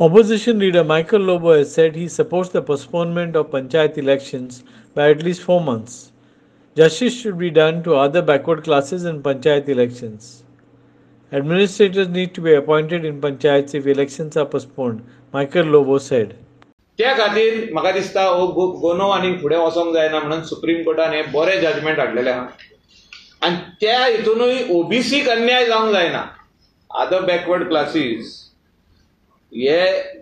Opposition leader Michael Lobo has said he supports the postponement of panchayat elections by at least four months. Justice should be done to other backward classes in panchayat elections. Administrators need to be appointed in panchayats if elections are postponed, Michael Lobo said. त्या खातीर म्हाका दिसता हो गो- गोनो आनी फुडें वचोंक जायना म्हणून सुप्रीम कोर्टान हे बरें जजमेंट हाडलेलें आहा आनी त्या हितूनय ओबीसीक अन्याय जावंक जायना अदर बॅकवर्ड क्लासीस हे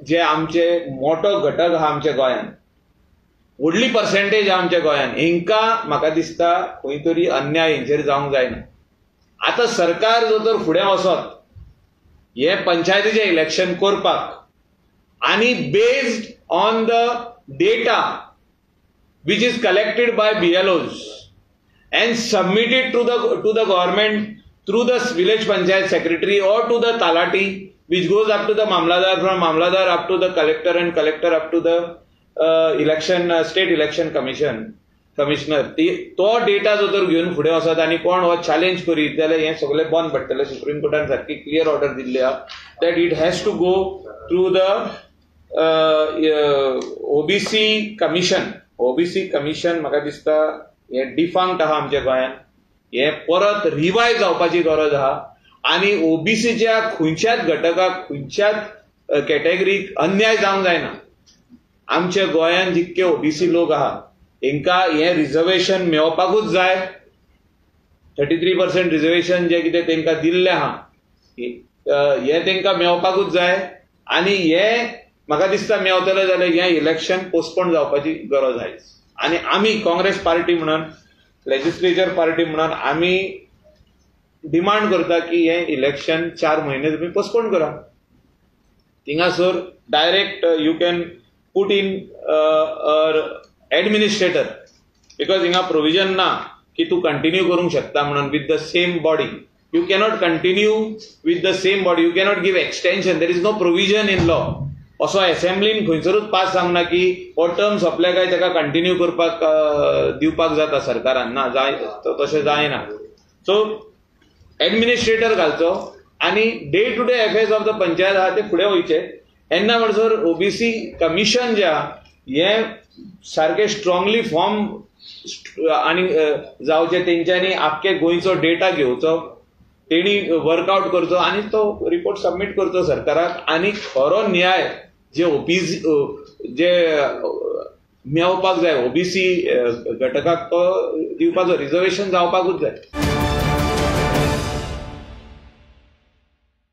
जे आमचे मोठो घटक आहा आमच्या गोंयांत व्हडली पर्सेंटेज आहा आमच्या गोंयांत हेंकां म्हाका दिसता खंय तरी अन्याय हेंचेर जावंक जायना. आतां सरकार जर तर फुडें वचत हे पंचायतीचें इलेक्शन करपाक आनी based on the data which is collected by BLOs and submitted to the to the government through the village panchayat secretary or to the talati which goes up to the mamladar from mamladar up to the collector and collector up to the uh, election uh, state election commission commissioner ती तो data जो तर घेवन फुडें वचत आनी कोण हो चॅलेंज करीत जाल्यार हें सगळें बंद पडटलें सुप्रीम कोर्टान सारकी क्लियर ऑर्डर दिल्ली आहा that it has to go through the OBC commission OBC commission म्हाका दिसता हें डिफांक्ट आहा आमच्या गोंयांत. हें परत रिवायव जावपाची गरज आहा. आनी ओबीसीच्या खंयच्याच घटकाक खंयच्याच कॅटेगरीक अन्याय जावंक जायना आमच्या गोंयांत जितके ओबीसी लोक आहा हांकां हें रिजर्वेशन मेळपाकूच जाय. थर्टी थ्री पर्सेंट रिजर्वेशन जें कितें तेंकां दिल्लें आहा हें तेंकां मेळपाकूच जाय. आनी हें म्हाका दिसता मेळतलें जाल्यार हें इलेक्शन पोस्टपोन जावपाची गरज आयज आनी आमी काँग्रेस पार्टी म्हणून लेजिस्लेचर पार्टी म्हणून आमी डिमांड करता की हें इलेक्शन चार म्हयने तुमी पोस्टपोन करा. थिंगासर direct you can put in administrator because हिंगा प्रोविजन ना की तू कंटिन्यू करूंक शकता म्हणून with the same body you cannot continue with the same body you cannot give extension there is no provision in law असो असेंब्लीन खंयसरूच पास सांगना की हो टर्म सोंपले काय ताका कंटिन्यू करपाक uh, दिवपाक जाता सरकारान. ना जाय तशें जायना. सो एडमिनिस्ट्रेटर घालचो आनी day to day affairs of the panchayat आहा ते फुडें वयचे तेन्ना म्हणसर ओबीसी कमिशन जे आहा हें सारकें स्ट्रॉंगली फॉर्म आनी जावचे तेंच्यांनी आख्खे गोंयचो डेटा घेवचो तेणी वर्कआउट करचो आनी तो रिपोर्ट सबमीट करचो सरकाराक. आनी खरो न्याय जे ओबीसी जे मेळपाक जाय ओबीसी घटकाक तो दिवपाचो रिजर्वेशन जावपाकूच जाय.